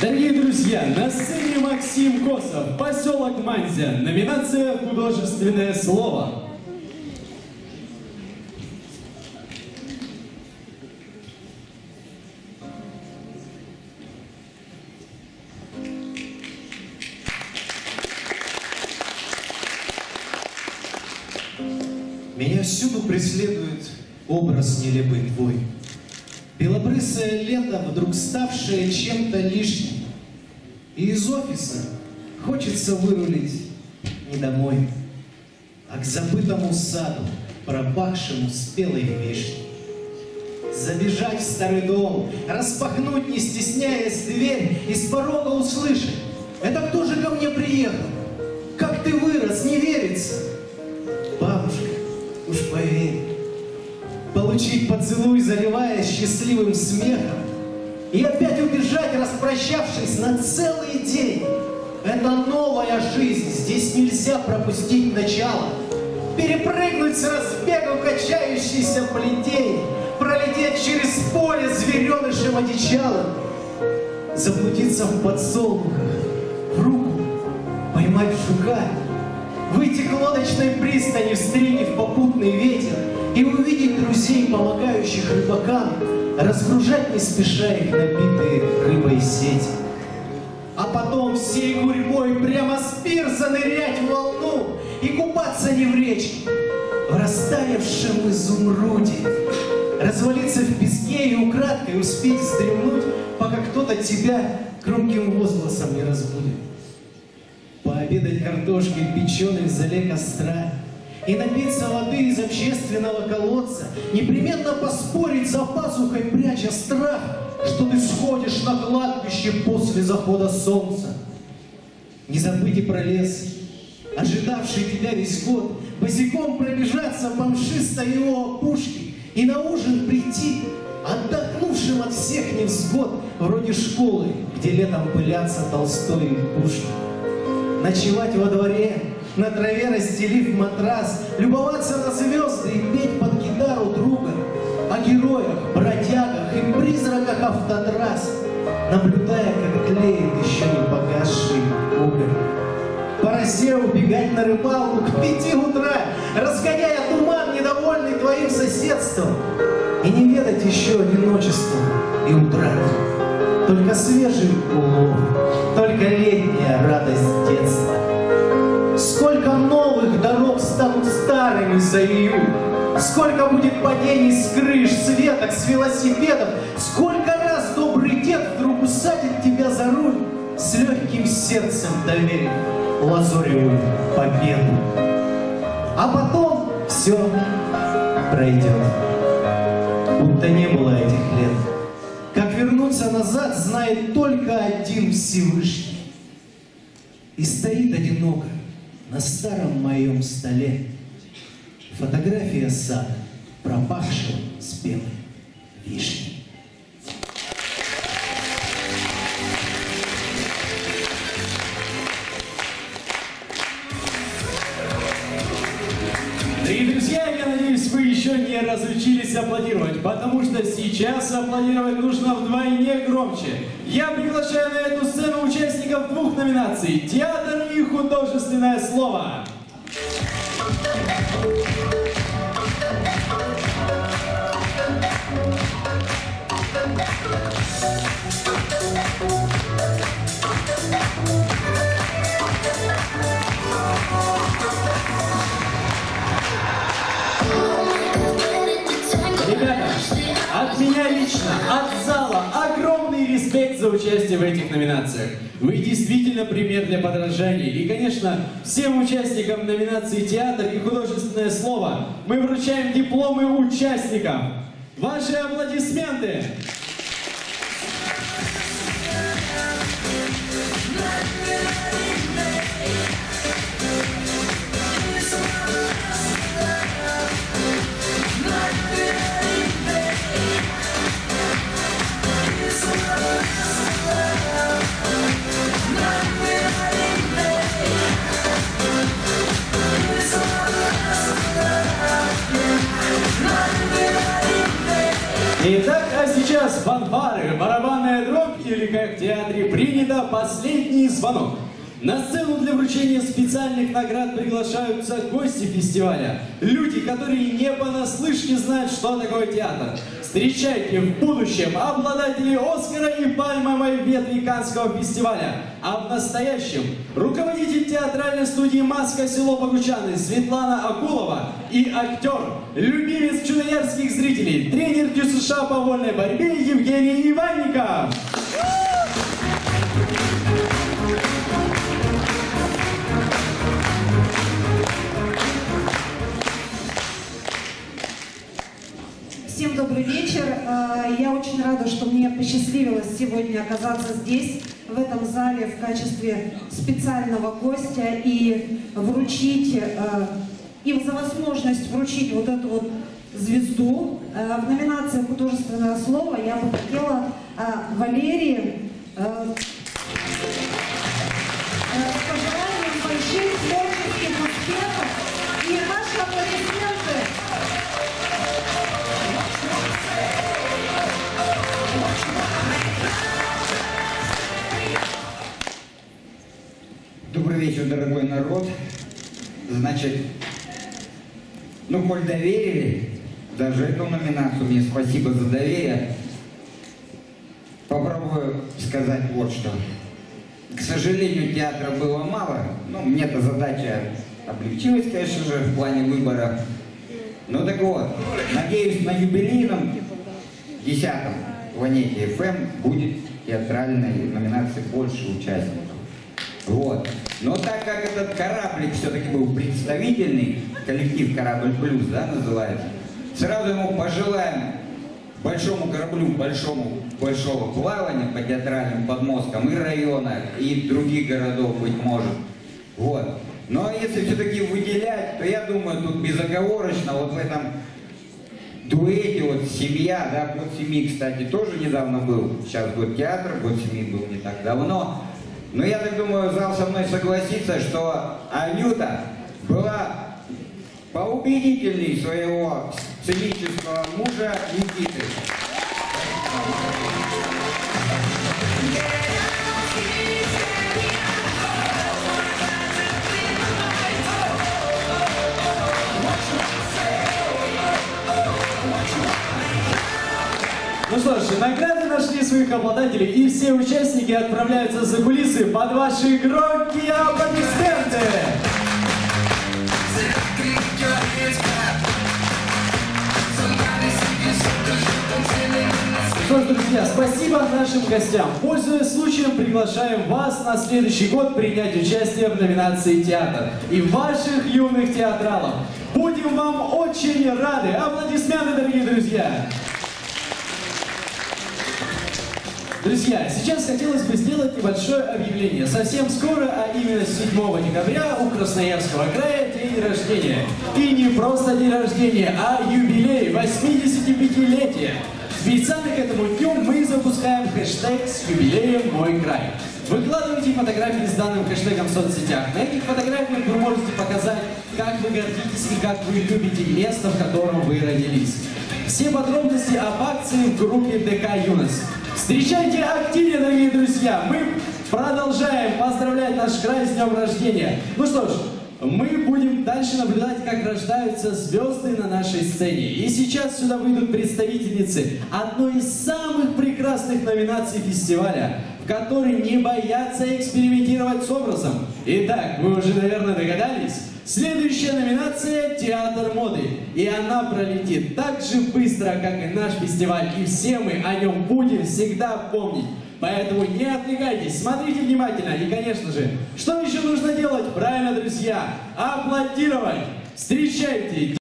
Дорогие друзья, на сцене Максим Косов, поселок Манзя, номинация «Художественное слово». Меня всюду преследует образ нелепый твой. Белобрысое лето, вдруг ставшее чем-то лишним. И из офиса хочется вырулить не домой, а к забытому саду, пропахшему спелой вишней. Забежать в старый дом, распахнуть, не стесняясь, дверь и с порога услышать. Это кто же ко мне приехал? Как ты вырос, не верится. Получить поцелуй, заливая счастливым смехом, и опять убежать, распрощавшись на целый день. Это новая жизнь, здесь нельзя пропустить начало. Перепрыгнуть с разбегу качающийся плетей, пролететь через поле зверенышем одичалым, заблудиться в подсолнухах, в руку поймать жука, выйти к лодочной пристани, встретив попутный ветер, и увидеть друзей, помогающих рыбакам, разгружать не спеша их набитые рыбой сети. А потом всей гурьбой прямо с пирса нырять в волну и купаться не в речке, в растаявшем изумруде, развалиться в песке и украдкой успеть вздремнуть, пока кто-то тебя громким возгласом не разбудит. Пообедать картошкой, печеной в зале костра, и напиться воды из общественного колодца, непременно поспорить за пазухой, пряча страх, что ты сходишь на кладбище после захода солнца. Не забыть и про лес, ожидавший тебя весь год, босиком пробежаться по мшистой его опушке и на ужин прийти, отдохнувшим от всех невзгод, вроде школы, где летом пылятся Толстой и Пушкин. Ночевать во дворе, на траве расстелив матрас, любоваться на звезды и петь под гитару друга о героях, бродягах и призраках автотрасс, наблюдая, как тлеет еще не погасший уголь. По росе убегать на рыбалку к пяти утра, разгоняя туман, недовольный твоим соседством, и не ведать еще одиночеством и утрату. Только свежий улов, только летняя радость детства. Станут старыми за июль, Сколько будет падений с крыш, с веток, с велосипедов, Сколько раз добрый дед вдруг усадит тебя за руль, С легким сердцем доверив лазоревую победу. А потом все пройдет, будто не было этих лет. Как вернуться назад, знает только один Всевышний. И стоит одиноко на старом моем столе фотография сада, пропахшего спелой вишней. Разучились аплодировать, потому что сейчас аплодировать нужно вдвойне громче. Я приглашаю на эту сцену участников двух номинаций – театр и художественное слово. Ребята, меня лично, от зала, огромный респект за участие в этих номинациях. Вы действительно пример для подражания. И, конечно, всем участникам номинации «Театр» и «Художественное слово» мы вручаем дипломы участникам. Ваши аплодисменты! Итак, барабанная дробь или как в театре принято последний звонок. На сцену для вручения специальных наград приглашаются гости фестиваля. Люди, которые не понаслышке знают, что такое театр. Встречайте в будущем обладателей Оскара и пальмовой ветви Канского фестиваля. А в настоящем руководитель театральной студии «Маска. Село Богучаны» Светлана Акулова и актер, любимец чудоярских зрителей, тренер ДЮСШ по вольной борьбе Евгений Иванников. Рада, что мне посчастливилось сегодня оказаться здесь, в этом зале, в качестве специального гостя и вручить, э, и за возможность вручить вот эту вот звезду. Э, В номинации «Художественное слово» я бы хотела э, Валерии э, э, с пожеланием больших творческих успехов и ваши аплодисменты вечер, дорогой народ. Значит, ну, коль доверили, даже эту номинацию, мне спасибо за доверие. Попробую сказать вот что. К сожалению, театра было мало. Ну, мне-то задача облегчилась, конечно же, в плане выбора. Ну так вот, надеюсь, на юбилейном десятом планете FM будет театральной номинации больше участников. Вот. Но так как этот кораблик все-таки был представительный, коллектив «Корабль плюс», да, называется, сразу ему пожелаем большому кораблю большому, большого плавания по театральным подмосткам и района, и других городов, быть может. Вот. Но если все-таки выделять, то я думаю, тут безоговорочно вот в этом дуэте, вот семья, да, год семьи, кстати, тоже недавно был, сейчас год театр, год семьи был не так давно. Но я так думаю, зал со мной согласится, что Анюта была поубедительней своего сценического мужа Никиты. Ну что ж, награды нашли своих обладателей, и все участники отправляются за кулисы под ваши громкие аплодисменты. Что ж, друзья, спасибо нашим гостям. Пользуясь случаем, приглашаем вас на следующий год принять участие в номинации «Театр» и ваших юных театралов. Будем вам очень рады. Аплодисменты, дорогие друзья! Друзья, сейчас хотелось бы сделать небольшое объявление. Совсем скоро, а именно 7 декабря у Красноярского края день рождения. И не просто день рождения, а юбилей 85-летия. Специально к этому дню мы запускаем хэштег с юбилеем «Мой край». Выкладывайте фотографии с данным хэштегом в соцсетях. На этих фотографиях вы можете показать, как вы гордитесь и как вы любите место, в котором вы родились. Все подробности об акции в группе ДК «Юность». Встречайте активнее, дорогие друзья! Мы продолжаем поздравлять наш край с днем рождения. Ну что ж, мы будем дальше наблюдать, как рождаются звезды на нашей сцене. И сейчас сюда выйдут представительницы одной из самых прекрасных номинаций фестиваля, в которой не боятся экспериментировать с образом. Итак, вы уже, наверное, догадались? Следующая номинация – «Театр моды». И она пролетит так же быстро, как и наш фестиваль. И все мы о нем будем всегда помнить. Поэтому не отвлекайтесь, смотрите внимательно. И, конечно же, что еще нужно делать? Правильно, друзья, аплодировать. Встречайте